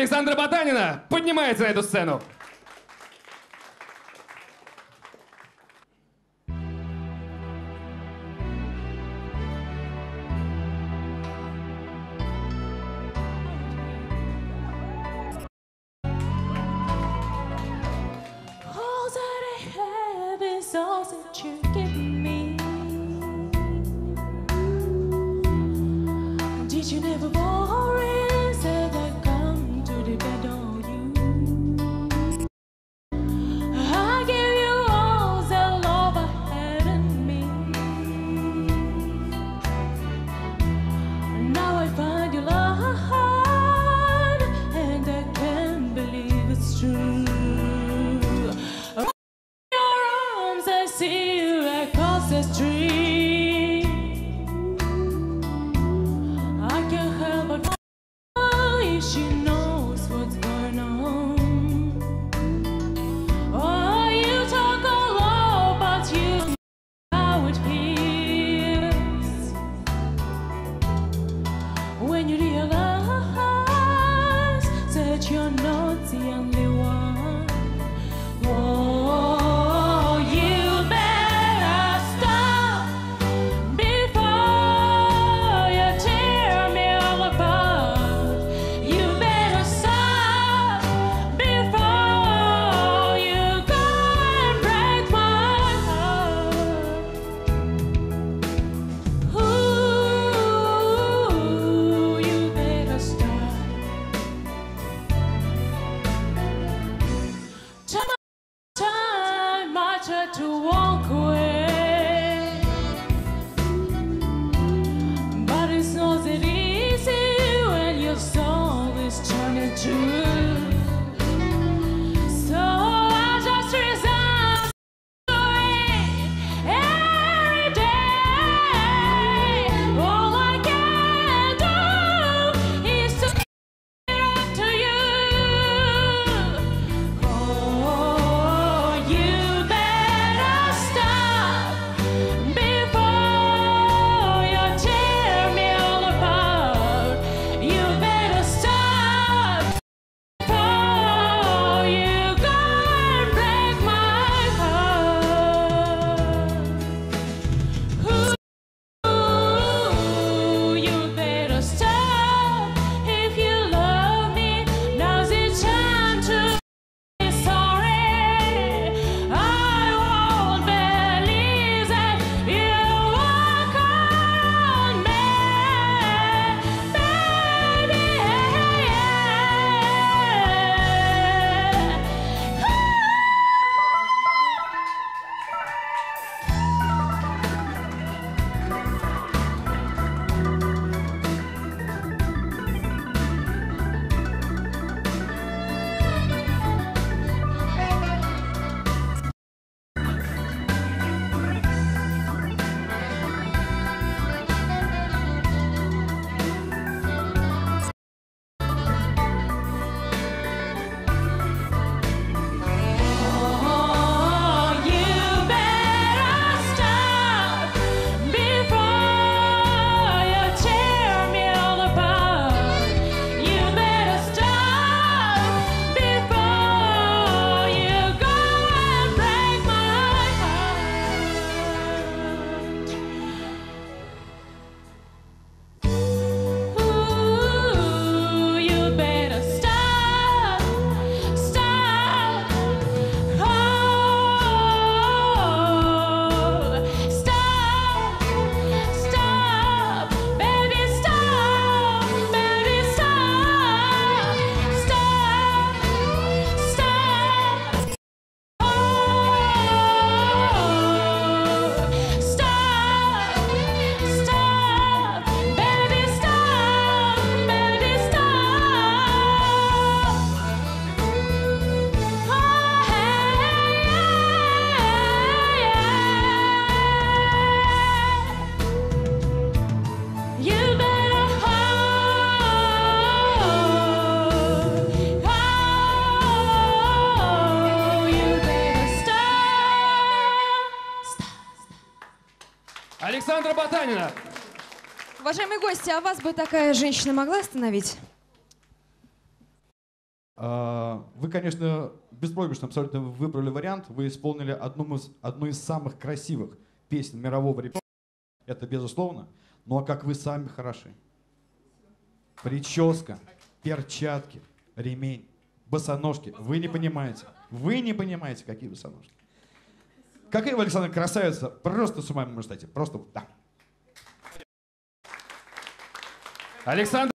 Александра Ботанина поднимается на эту сцену. Did you never born? I can't help but she knows what's going on. Oh, you talk but you how it feels when you realize that you're not. Александра Ботанина. Уважаемые гости, а вас бы такая женщина могла остановить? А, вы, конечно, беспроигрышно абсолютно выбрали вариант. Вы исполнили одну из, одну из самых красивых песен мирового репертуара. Это безусловно. Ну а как вы сами хороши. Прическа, перчатки, ремень, босоножки. Вы не понимаете. Вы не понимаете, какие босоножки. Какая вы, Александр, красавица. Просто с ума можете Просто, да. Александр